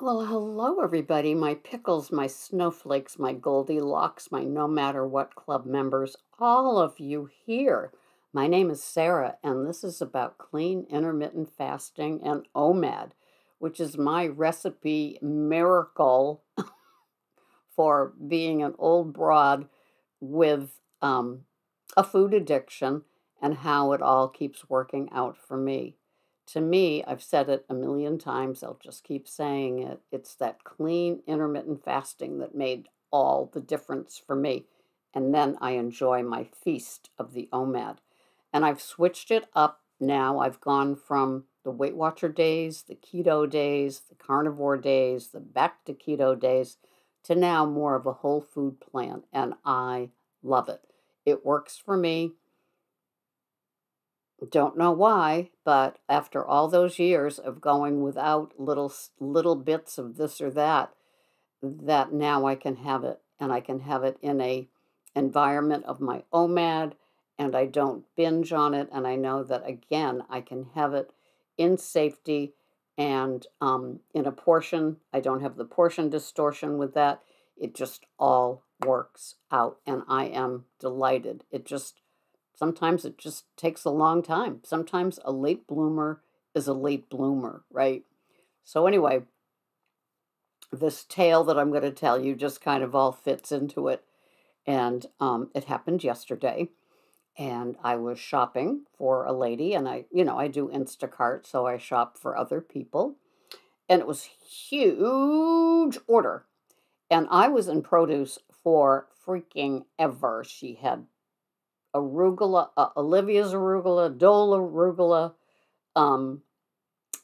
Well, hello, everybody. My pickles, my snowflakes, my Goldilocks, my no matter what club members, all of you here. My name is Sarah, and this is about clean intermittent fasting and OMAD, which is my recipe miracle for being an old broad with um, a food addiction and how it all keeps working out for me to me, I've said it a million times, I'll just keep saying it. It's that clean intermittent fasting that made all the difference for me. And then I enjoy my feast of the OMAD. And I've switched it up now. I've gone from the Weight Watcher days, the keto days, the carnivore days, the back to keto days, to now more of a whole food plan. And I love it. It works for me. Don't know why, but after all those years of going without little little bits of this or that, that now I can have it and I can have it in a environment of my OMAD and I don't binge on it and I know that again I can have it in safety and um, in a portion. I don't have the portion distortion with that. It just all works out and I am delighted. It just Sometimes it just takes a long time. Sometimes a late bloomer is a late bloomer, right? So, anyway, this tale that I'm going to tell you just kind of all fits into it. And um, it happened yesterday. And I was shopping for a lady, and I, you know, I do Instacart, so I shop for other people. And it was huge order. And I was in produce for freaking ever. She had arugula, uh, Olivia's arugula, Dole arugula, um,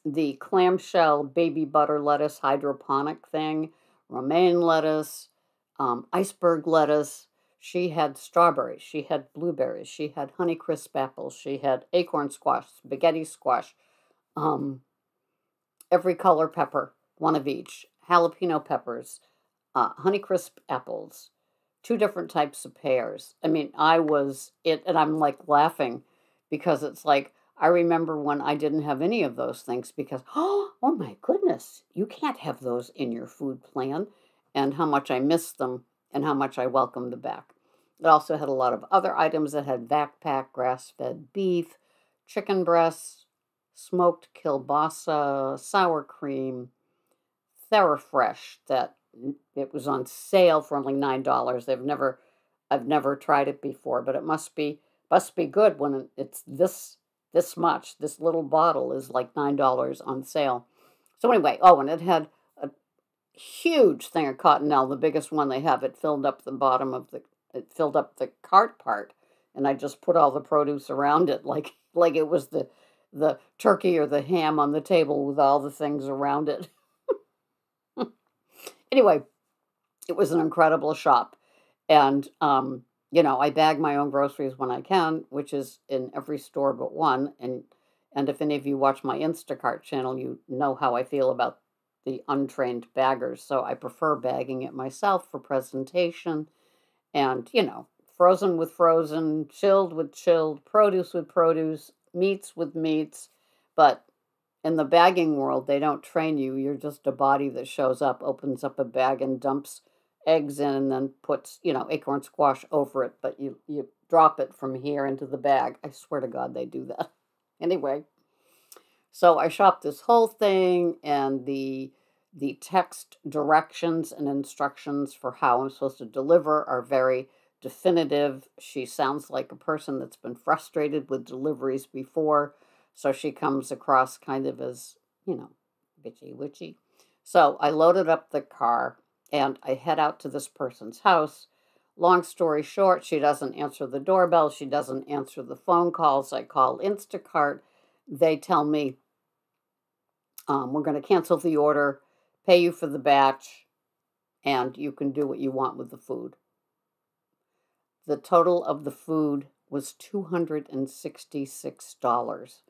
the clamshell baby butter lettuce hydroponic thing, romaine lettuce, um, iceberg lettuce. She had strawberries, she had blueberries, she had honeycrisp apples, she had acorn squash, spaghetti squash, um, every color pepper, one of each, jalapeno peppers, uh, honeycrisp apples, two different types of pears. I mean, I was it, and I'm like laughing because it's like I remember when I didn't have any of those things because oh, oh my goodness, you can't have those in your food plan, and how much I missed them and how much I welcomed them back. It also had a lot of other items that had backpack, grass fed beef, chicken breasts, smoked kielbasa, sour cream, TheraFresh that it was on sale for only nine dollars. They've never, I've never tried it before, but it must be must be good when it's this this much. This little bottle is like nine dollars on sale. So anyway, oh, and it had a huge thing of cottonelle, the biggest one they have. It filled up the bottom of the, it filled up the cart part, and I just put all the produce around it, like like it was the the turkey or the ham on the table with all the things around it. Anyway, it was an incredible shop. And, um, you know, I bag my own groceries when I can, which is in every store but one. And and if any of you watch my Instacart channel, you know how I feel about the untrained baggers. So I prefer bagging it myself for presentation and, you know, frozen with frozen, chilled with chilled, produce with produce, meats with meats. But in the bagging world, they don't train you. You're just a body that shows up, opens up a bag, and dumps eggs in, and then puts, you know, acorn squash over it. But you you drop it from here into the bag. I swear to God, they do that. Anyway, so I shopped this whole thing, and the the text directions and instructions for how I'm supposed to deliver are very definitive. She sounds like a person that's been frustrated with deliveries before so she comes across kind of as, you know, bitchy witchy. So I loaded up the car and I head out to this person's house. Long story short, she doesn't answer the doorbell. She doesn't answer the phone calls. I call Instacart. They tell me, um, we're going to cancel the order, pay you for the batch, and you can do what you want with the food. The total of the food was $266.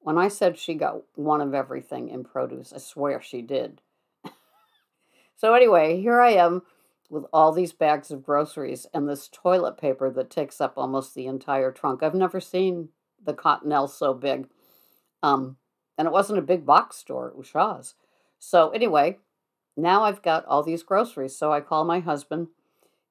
When I said she got one of everything in produce, I swear she did. so, anyway, here I am with all these bags of groceries and this toilet paper that takes up almost the entire trunk. I've never seen the Cottonelle so big. Um, and it wasn't a big box store, it was Shaw's. So, anyway, now I've got all these groceries. So I call my husband.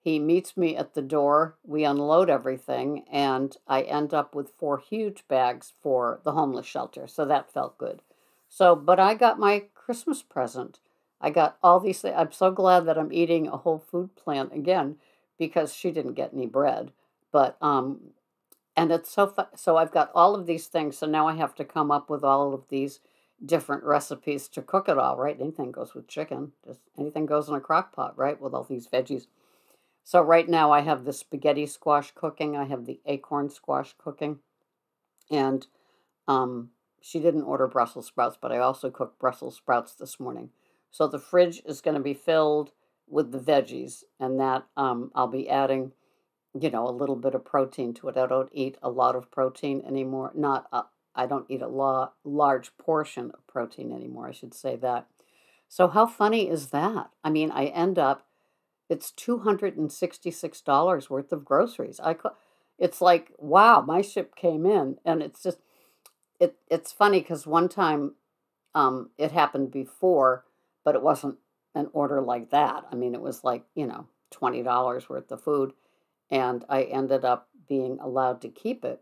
He meets me at the door. We unload everything, and I end up with four huge bags for the homeless shelter. So that felt good. So, but I got my Christmas present. I got all these things. I'm so glad that I'm eating a whole food plant again because she didn't get any bread. But um, and it's so fun. So I've got all of these things. So now I have to come up with all of these different recipes to cook it all. Right? Anything goes with chicken. Just anything goes in a crock pot, right? With all these veggies. So right now I have the spaghetti squash cooking. I have the acorn squash cooking, and um, she didn't order Brussels sprouts, but I also cooked Brussels sprouts this morning. So the fridge is going to be filled with the veggies, and that um, I'll be adding you know, a little bit of protein to it. I don't eat a lot of protein anymore. Not, a, I don't eat a la- large portion of protein anymore, I should say that. So, how funny is that? I mean, I end up, it's $266 worth of groceries. I, it's like, wow, my ship came in. And it's just, it, it's funny because one time um, it happened before, but it wasn't an order like that. I mean, it was like, you know, $20 worth of food and I ended up being allowed to keep it.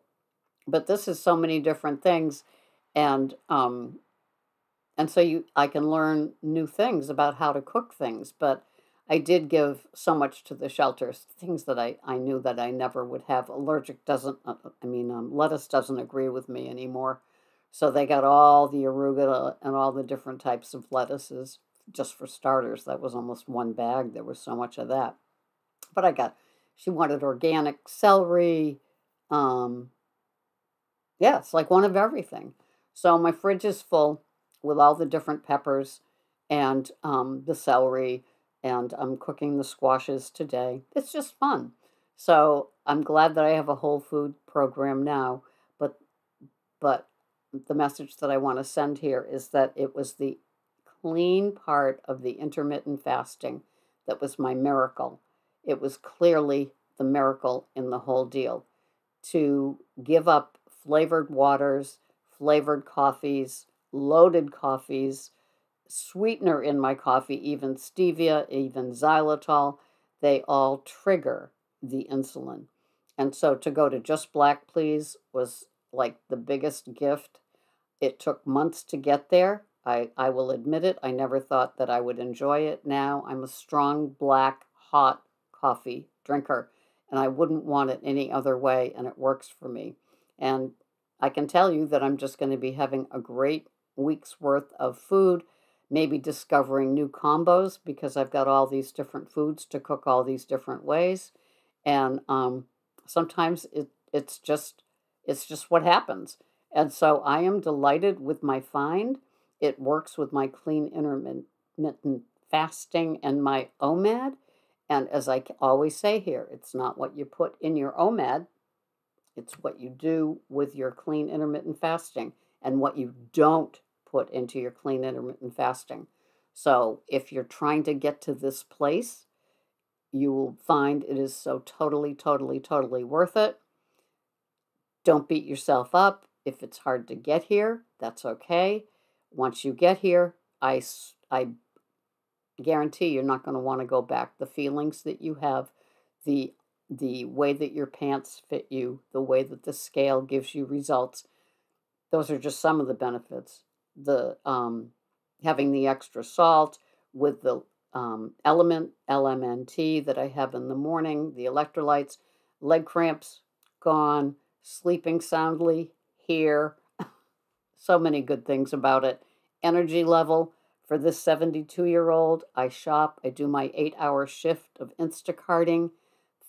But this is so many different things, and um, and so you I can learn new things about how to cook things. But I did give so much to the shelters, things that I, I knew that I never would have. Allergic doesn't, uh, uh, I mean, um, lettuce doesn't agree with me anymore. So they got all the arugula and all the different types of lettuces just for starters. That was almost one bag. There was so much of that. But I got she wanted organic celery. Um, yeah, it's like one of everything. So my fridge is full with all the different peppers and um, the celery, and I'm cooking the squashes today. It's just fun. So I'm glad that I have a whole food program now. But but the message that I want to send here is that it was the clean part of the intermittent fasting that was my miracle it was clearly the miracle in the whole deal. To give up flavored waters, flavored coffees, loaded coffees, sweetener in my coffee, even stevia, even xylitol, they all trigger the insulin. And so to go to just black, please, was like the biggest gift. It took months to get there. I, I will admit it. I never thought that I would enjoy it. Now I'm a strong, black, hot coffee drinker, and I wouldn't want it any other way, and it works for me. And I can tell you that I'm just going to be having a great week's worth of food, maybe discovering new combos because I've got all these different foods to cook all these different ways. And um, sometimes it, it's just it's just what happens. And so I am delighted with my find. It works with my clean intermittent fasting and my OMAD. And as I always say here, it's not what you put in your OMAD, it's what you do with your clean intermittent fasting and what you don't put into your clean intermittent fasting. So if you're trying to get to this place, you will find it is so totally, totally, totally worth it. Don't beat yourself up. If it's hard to get here, that's okay. Once you get here, I, I guarantee you're not going to want to go back. The feelings that you have, the the way that your pants fit you, the way that the scale gives you results, those are just some of the benefits. The um, having the extra salt with the um, element LMNT that I have in the morning, the electrolytes, leg cramps gone, sleeping soundly here. so many good things about it. Energy level for this 72 year old, I shop, I do my eight hour shift of Instacarting,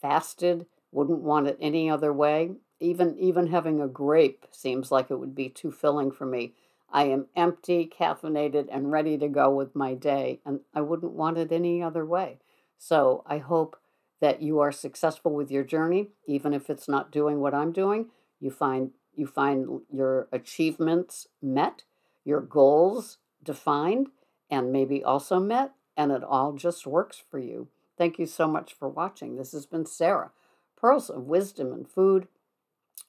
fasted, wouldn't want it any other way. Even, even having a grape seems like it would be too filling for me. I am empty, caffeinated, and ready to go with my day, and I wouldn't want it any other way. So I hope that you are successful with your journey, even if it's not doing what I'm doing. You find you find your achievements met, your goals defined, and maybe also met, and it all just works for you. Thank you so much for watching. This has been Sarah, Pearls of Wisdom and Food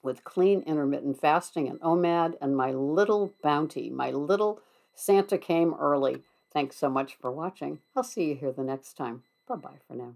with clean intermittent fasting and OMAD and my little bounty, my little Santa came early. Thanks so much for watching. I'll see you here the next time. Bye bye for now.